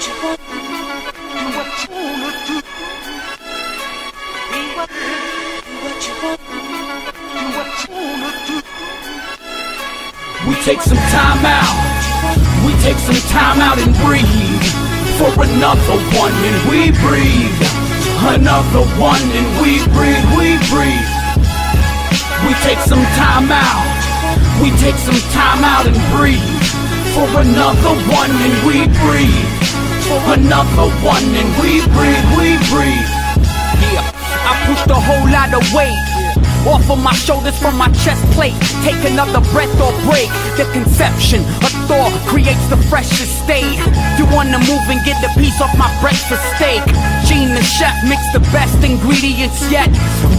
Do what you wanna do. Do what you wanna do. We take some time out. We take some time out and breathe for another one, and we breathe. Another one, and we breathe. We breathe. We take some time out. We take some time out and breathe for another one, and we breathe. For another one, and we breathe. We breathe. Yeah, I pushed a whole lot of weight off of my shoulders from my chest plate. Take another breath or break. The conception of thought creates the freshest state. You wanna move and get the piece off my breakfast steak. Gene the chef mix the best ingredients yet.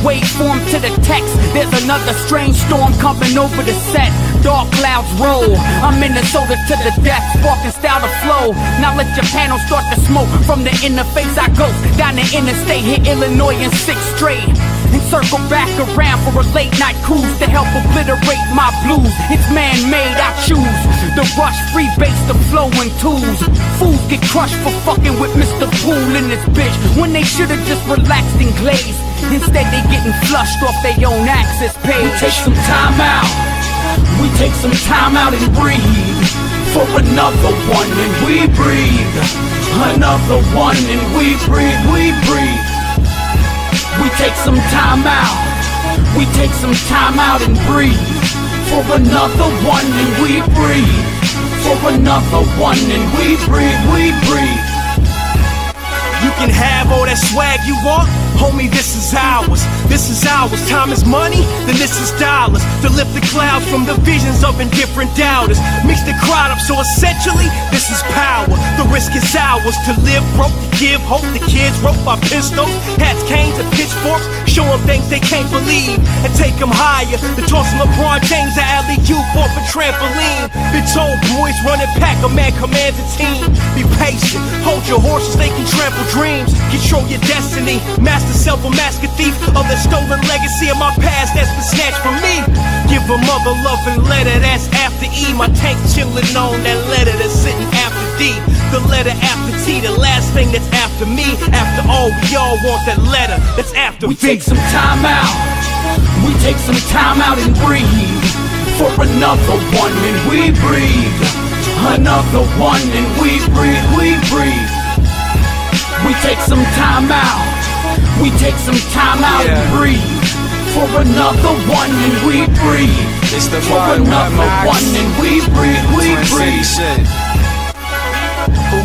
Wait form to the text. There's another strange storm coming over the set. Dark clouds roll. I'm Minnesota to the death, sparking style to flow. Now let your panel start to smoke. From the interface I go down the interstate, hit Illinois in sixth straight and circle back around for a late night cruise to help obliterate my blues. It's man made, I choose the rush, free base, the flowing tools. Fools get crushed for fucking with Mr. Poole in this bitch when they should've just relaxed and glazed. Instead, they getting flushed off their own access page. We take some time out. We take some time out and breathe for another one, and we breathe. Another one, and we breathe. We breathe. Some time out. We take some time out and breathe for another one, and we breathe. For another one, and we breathe. We breathe. You can have all that swag you want, homie, this is ours. This is ours. Time is money, then this is dollars. To lift the clouds from the visions of indifferent doubters. Mix the crowd up, so essentially, this is power. The risk is ours to live broke, to give hope. The kids rope by pistols, hats, canes, and pitchforks. Show them things they can't believe and take them higher. The tossing LeBron James to alley you off a trampoline. Been told boys running pack, a man commands a team. Be patient, hold your horses, they can trample dreams. Control your destiny, master self, a mask a thief of the stolen legacy of my past that's been snatched from me. Give a mother loving letter that's after E. My tank chillin' on that letter that's sitting after D. The letter after T, the last thing that's after me. After all, we all want that letter that's after We V. take some time out. We take some time out and breathe for another one, and we breathe. Another one, and. We breathe. Some time out. We take some time out and breathe for another one, and we breathe. It's the For another one, and we breathe. We breathe.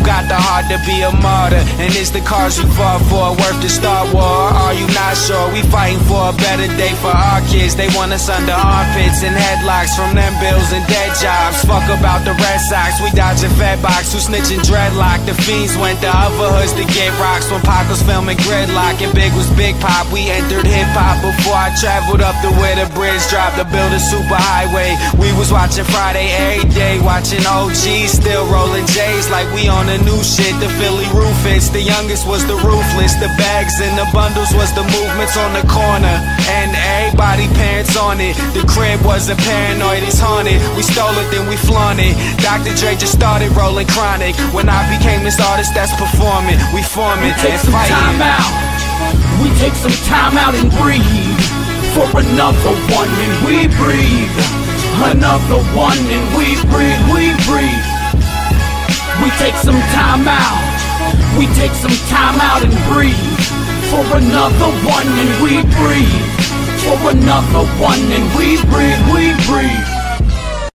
Got the heart to be a martyr? And is the cause you fought for worth the Star War? Are you not sure? We fighting for a better day for our kids. They want us under armpits and headlocks from them bills and dead jobs. Fuck about the Red Sox. We dodging fed box. Who snitching dreadlock? The fiends went to other hoods to get rocks. When Pac was filming Gridlock and Big was Big Pop. We entered hip hop before I traveled up to where the bridge dropped to build a super highway. We was watching Friday every day, watching OGs still rolling J's like we on the new shit. The Philly roof hits. The youngest was the ruthless. The bags and the bundles was the movements on the corner. And everybody parents on it. The crib wasn't paranoid, it's haunted. We stole it, then we flaunt it. Dr. Dre just started rolling chronic. When I became this artist that's performing, we forming We take some time out. We take some time out and breathe for another one, and we breathe. Another one, and we breathe. We breathe. We take some time out. We take some time out and breathe for another one, and we breathe. For another one, and we breathe. We breathe.